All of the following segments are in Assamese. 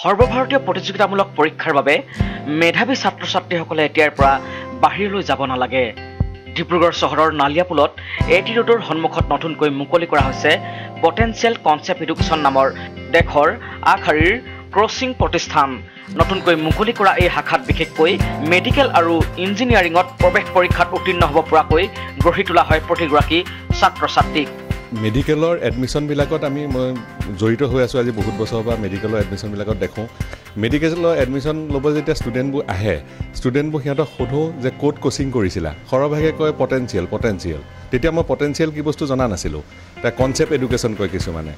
সৰ্বভাৰতীয় প্ৰতিযোগিতামূলক পৰীক্ষাৰ বাবে মেধাৱী ছাত্ৰ ছাত্ৰীসকলে এতিয়াৰ পৰা বাহিৰলৈ যাব নালাগে। ডিব্ৰুগড় চহৰৰ নালিয়াপুলত এ টি ৰোডৰ সন্মুখত নতুনকৈ মুকলি কৰা হৈছে পটেঞ্চিয়েল কনচেপ্ট এডুকেশ্যন নামৰ দেশৰ আগশাৰীৰ ক্ৰচিং প্ৰতিষ্ঠান। নতুনকৈ মুকলি কৰা এই শাখাত বিশেষকৈ মেডিকেল আৰু ইঞ্জিনিয়াৰিঙত প্ৰৱেশ পৰীক্ষাত উত্তীৰ্ণ হ'ব পৰাকৈ গঢ়ি তোলা হয় প্ৰতিগৰাকী ছাত্ৰ ছাত্ৰীক মেডিকেলৰ এডমিশ্যনবিলাকত আমি মই জড়িত হৈ আছোঁ আজি বহুত বছৰৰ পৰা মেডিকেলৰ এডমিশ্যনবিলাকত দেখোঁ। মেডিকেলৰ এডমিশ্যন ল'ব যেতিয়া ষ্টুডেণ্টবোৰ আহে ষ্টুডেণ্টবোৰ সিহঁতক সোধোঁ যে ক'ত কোচিং কৰিছিলা। সৰহভাগে কয় পটেঞ্চিয়েল পটেঞ্চিয়েল তেতিয়া মই পটেঞ্চিয়েল কি বস্তু জনা নাছিলোঁ। তাৰ কনচেপ্ট এডুকেশ্যন কয় কিছুমানে।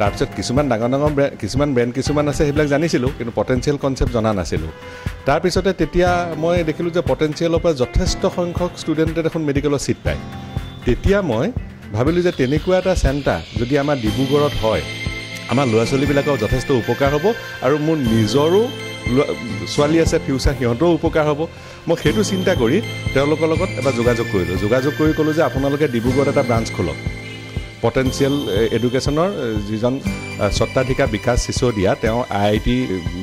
তাৰপিছত কিছুমান ডাঙৰ ডাঙৰ ব্ৰেণ্ড কিছুমান ব্ৰেণ্ড কিছুমান আছে সেইবিলাক জানিছিলোঁ কিন্তু পটেঞ্চিয়েল কনচেপ্ট জনা নাছিলোঁ। তাৰপিছতে তেতিয়া মই দেখিলোঁ যে পটেঞ্চিয়েলৰ পৰা যথেষ্ট সংখ্যক ষ্টুডেণ্টে দেখোন মেডিকেলৰ ছিট পায়। তেতিয়া মই ভাবিলোঁ যে তেনেকুৱা এটা চেণ্টাৰ যদি আমাৰ ডিব্ৰুগড়ত হয় আমাৰ ল'ৰা ছোৱালীবিলাকৰ যথেষ্ট উপকাৰ হ'ব আৰু মোৰ নিজৰো ছোৱালী আছে ফিউচাৰ সিহঁতৰো উপকাৰ হ'ব। মই সেইটো চিন্তা কৰি তেওঁলোকৰ লগত এবাৰ যোগাযোগ কৰিলোঁ। যোগাযোগ কৰি ক'লোঁ যে আপোনালোকে ডিব্ৰুগড়ত এটা ব্ৰাঞ্চ খোলক। পটেঞ্চিয়েল এডুকেশ্যনৰ যিজন স্বত্বাধিকাৰ বিকাশ চিচোদিয়া তেওঁ আই আই টি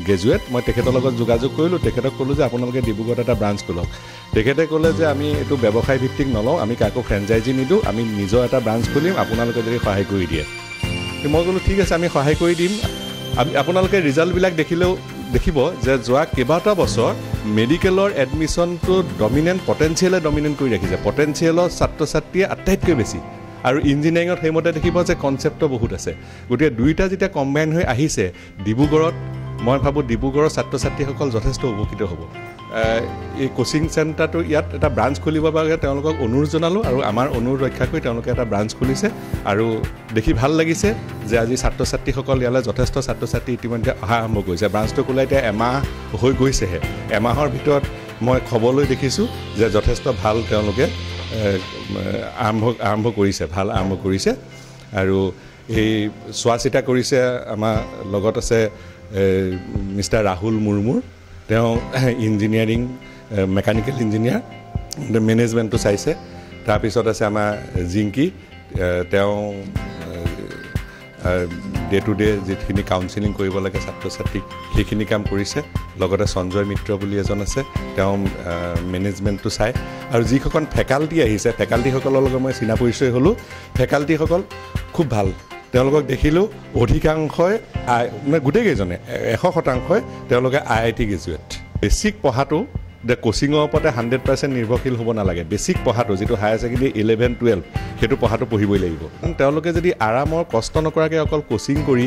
গ্ৰেজুৱেট মই তেখেতৰ লগত যোগাযোগ কৰিলোঁ। তেখেতক ক'লোঁ যে আপোনালোকে ডিব্ৰুগড়ত এটা ব্ৰাঞ্চ খোলক। তেখেতে ক'লে যে আমি এইটো ব্যৱসায় ভিত্তিক নলওঁ আমি কাকো ফ্ৰেঞ্চাইজি নিদিওঁ আমি নিজৰ এটা ব্ৰাঞ্চ খুলিম আপোনালোকে যদি সহায় কৰি দিয়ে। মই ক'লোঁ ঠিক আছে আমি সহায় কৰি দিম। আমি আপোনালোকে ৰিজাল্টবিলাক দেখিলেও দেখিব যে যোৱা কেইবাটা বছৰ মেডিকেলৰ এডমিশ্যনটো ডমিনেণ্ট পটেঞ্চিয়েলে ডমিনেণ্ট কৰি ৰাখিছে। পটেঞ্চিয়েলৰ ছাত্ৰ ছাত্ৰীয়ে আটাইতকৈ বেছি। আৰু ইঞ্জিনিয়াৰিঙত সেইমতে দেখিব যে কনচেপ্টটো বহুত আছে। গতিকে দুয়োটা যেতিয়া কম্বাইন হৈ আহিছে ডিব্ৰুগড়ত মই ভাবোঁ ডিব্ৰুগড়ৰ ছাত্ৰ ছাত্ৰীসকল যথেষ্ট উপকৃত হ'ব। এই কোচিং চেণ্টাৰটো ইয়াত এটা ব্ৰাঞ্চ খুলিবৰ বাবে তেওঁলোকক অনুৰোধ জনালোঁ আৰু আমাৰ অনুৰোধ ৰক্ষা কৰি তেওঁলোকে এটা ব্ৰাঞ্চ খুলিছে আৰু দেখি ভাল লাগিছে যে আজি ছাত্ৰ ছাত্ৰীসকল ইয়ালৈ যথেষ্ট ছাত্ৰ ছাত্ৰী ইতিমধ্যে অহা আৰম্ভ কৰিছে। ব্ৰাঞ্চটো খোলা এতিয়া এমাহ হৈ গৈছেহে। এমাহৰ ভিতৰত মই খবলৈ দেখিছোঁ যে যথেষ্ট ভাল তেওঁলোকে আৰম্ভ আৰম্ভ কৰিছে ভাল আৰম্ভ কৰিছে। আৰু এই চোৱা চিতা কৰিছে আমাৰ লগত আছে মিষ্টাৰ ৰাহুল মুৰ্মুৰ। তেওঁ ইঞ্জিনিয়াৰিং মেকানিকেল ইঞ্জিনিয়াৰ মেনেজমেণ্টটো চাইছে। তাৰপিছত আছে আমাৰ জিংকি তেওঁ ডে টু ডে যিখিনি কাউন্সিলিং কৰিব লাগে ছাত্ৰ ছাত্ৰীক সেইখিনি কাম কৰিছে। লগতে সঞ্জয় মিত্ৰ বুলি এজন আছে তেওঁ মেনেজমেণ্টটো চায় আৰু যিসকল ফেকাল্টি আহিছে ফেকাল্টিসকলৰ লগত মই চিনা পৰিচয় হ'লোঁ। ফেকাল্টিসকল খুব ভাল। তেওঁলোকক দেখিলোঁ অধিকাংশই আই মানে গোটেইকেইজনে এশ শতাংশই তেওঁলোকে I I T graduate. Basic পঢ়াটো যে কোচিঙৰ ওপৰতে হাণ্ড্ৰেড পাৰ্চেণ্ট নিৰ্ভৰশীল হ'ব নালাগে। বেছিক পঢ়াটো যিটো হায়াৰ ছেকেণ্ডেৰী ইলেভেন টুৱেল্ভ সেইটো পঢ়াটো পঢ়িবই লাগিব। তেওঁলোকে যদি আৰামৰ কষ্ট নকৰাকৈ অকল কোচিং কৰি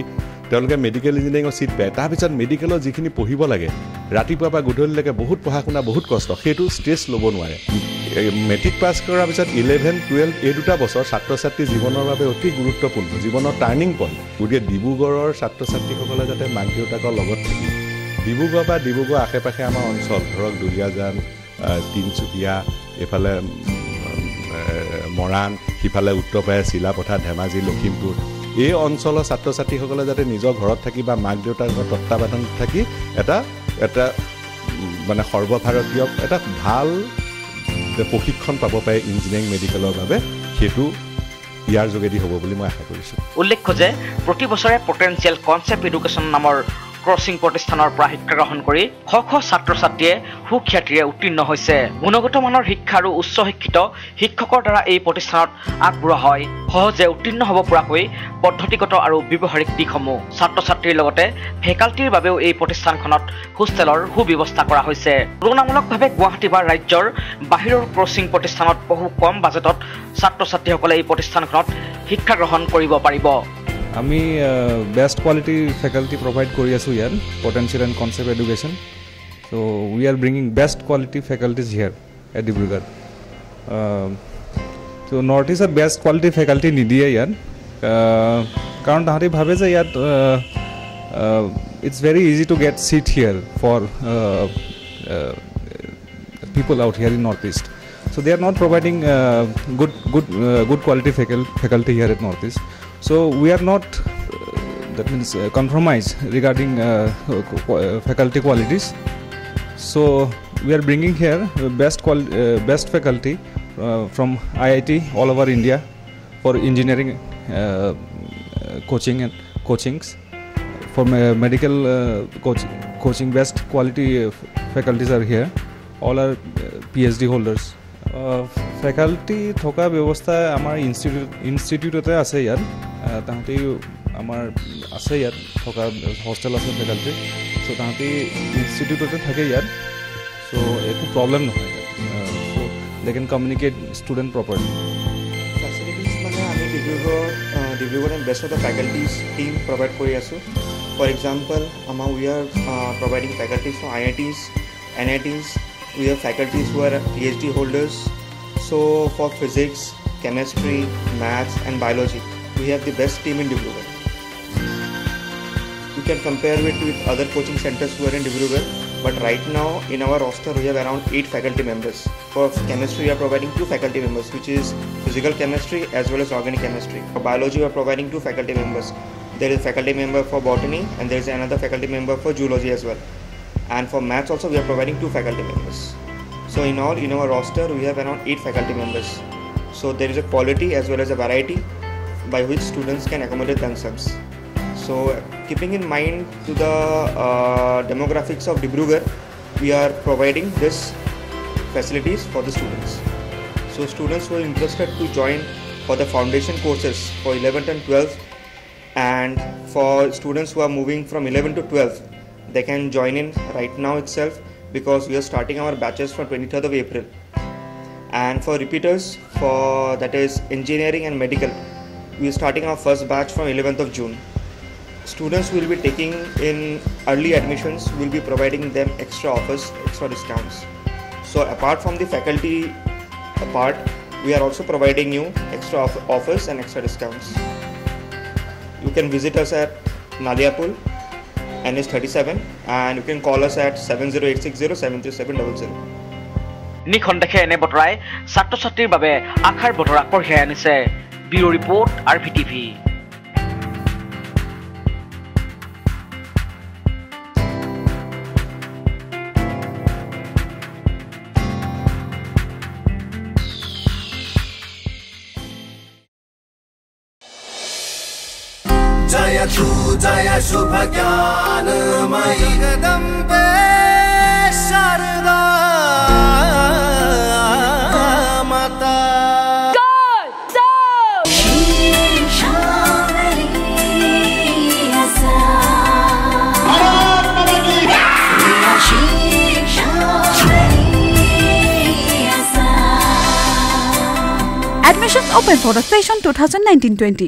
তেওঁলোকে মেডিকেল ইঞ্জিনিয়াৰিঙৰ ছিট পায়। তাৰপিছত মেডিকেলৰ যিখিনি পঢ়িব লাগে ৰাতিপুৱাৰ পৰা গধূলিলৈকে বহুত পঢ়া শুনা বহুত কষ্ট। সেইটো ষ্ট্ৰেছ ল'ব নোৱাৰে। মেট্ৰিক পাছ কৰাৰ পিছত ইলেভেন টুৱেল্ভ এই দুটা বছৰ ছাত্ৰ ছাত্ৰী জীৱনৰ বাবে অতি গুৰুত্বপূৰ্ণ। জীৱনৰ টাৰ্ণিং পইণ্ট গতিকে ডিব্ৰুগড়ৰ ছাত্ৰ ছাত্ৰীসকলে যাতে মাক দেউতাকৰ লগত থাকি ডিব্ৰুগড় বা ডিব্ৰুগড় আশে পাশে আমাৰ অঞ্চল ধৰক দুলীয়াজান তিনিচুকীয়া এইফালে মৰাণ সিফালে উত্তৰপাৰে চিলাপথাৰ ধেমাজি লখিমপুৰ এই অঞ্চলৰ ছাত্ৰ ছাত্ৰীসকলে যাতে নিজৰ ঘৰত থাকি বা মাক দেউতাকৰ তত্বাৱধানত থাকি এটা এটা মানে সৰ্বভাৰতীয় এটা ভাল প্ৰশিক্ষণ পাব পাৰে ইঞ্জিনিয়াৰিং মেডিকেলৰ বাবে সেইটো ইয়াৰ যোগেদি হ'ব বুলি মই আশা কৰিছোঁ। উল্লেখ্য যে প্ৰতি বছৰে পটেঞ্চিয়েল কনচেপ্ট এডুকেশ্যন নামৰ ক্ৰচিং প্ৰতিষ্ঠানৰ পৰা শিক্ষা গ্ৰহণ কৰি শ শ ছাত্ৰ ছাত্ৰীয়ে সুখ্যাতিৰে উত্তীৰ্ণ হৈছে। গুণগত মানৰ শিক্ষা আৰু উচ্চ শিক্ষিত শিক্ষকৰ দ্বাৰা এই প্ৰতিষ্ঠানত আগবঢ়োৱা হয়। সহজে উত্তীৰ্ণ হ'ব পৰাকৈ পদ্ধতিগত আৰু ব্যৱহাৰিক দিশসমূহ। ছাত্ৰ ছাত্ৰীৰ লগতে ফেকাল্টিৰ বাবেও এই প্ৰতিষ্ঠানখনত হোষ্টেলৰ সুব্যৱস্থা কৰা হৈছে। তুলনামূলকভাৱে গুৱাহাটী বা ৰাজ্যৰ বাহিৰৰ ক্ৰচিং প্ৰতিষ্ঠানত বহু কম বাজেটত ছাত্ৰ ছাত্ৰীসকলে এই প্ৰতিষ্ঠানখনত শিক্ষা গ্ৰহণ কৰিব পাৰিব। আমি বেষ্ট কোৱালিটি ফেকাল্টি প্ৰভাইড কৰি আছোঁ ইয়াত potential and concept education so' we are bringing best quality faculties here at Dibrugarh so' north ইষ্টত best quality faculty নিদিয়ে ইয়াত কাৰণ তাহাঁতি ভাবে যে ইয়াত it's very easy to get seat here for people out here in north east so' they are not providing good good good quality faculty here at north east So we are not, uh, that means uh, compromise regarding uh, faculty qualities. So we are bringing here best quali- best faculty from IIT all over India for engineering coaching and coachings for me- medical uh, coach, coaching, best quality uh, faculties are here. All are uh, PhD holders. Faculty থকা ব্যৱস্থা আমাৰ ইনষ্টিটিউট ইনষ্টিটিউটতে আছে ইয়াত আহ, তাহাঁতি আমাৰ আছে ইয়াত থকা হোষ্টেল আছে ফেকাল্টি চ' তাহাঁতি ইনষ্টিটিউটতে থাকে ইয়াত। চ' একো প্ৰব্লেম নহয় so' they can communicate student properly facilities মানে আমি Dibrugarh Dibrugarh and best of the faculties team provide কৰি আছোঁ। ফৰ এক্সাম্পল আমাৰ we are providing faculties for I I Ts N I Ts we are faculties who are P H D holders so' for physics chemistry maths and biology we have the best team in Dibrugarh. You can compare it with other coaching centers who are in Dibrugarh, but right now in our roster we have around 8 faculty members. For chemistry we are providing 2 faculty members which is physical chemistry as well as organic chemistry. For biology we are providing 2 faculty members. There is a faculty member for botany and there is another faculty member for zoology as well. And for maths also we are providing 2 faculty members. So in all in our roster we have around 8 faculty members. So there is a quality as well as a variety by which students can accommodate themselves. So, keeping in mind to the uh, demographics of Dibrugarh, we are providing this facilities for the students. So, students who are interested to join for the foundation courses for 11th and 12th, and for students who are moving from 11 to 12th, they can join in right now itself because we are starting our batches from 23rd of April. And for repeaters, for that is engineering and medical, we are starting our first batch from 11th of June students will be taking in early admissions will be providing them extra offers extra discounts so apart from the faculty part we are also providing you extra off- offers and extra discounts you can visit us at naliapul ns37 and you can call us at 70860 নিসন্দেহে এনে বতৰাই ছাত্ৰ ছাত্ৰীৰ বাবে আশাৰ বতৰা কঢ়িয়াই আনিছে bureau report R V TV जय तु जय शुभ ज्ञानमयि Jagdambe Sharda open for the session 2019-20.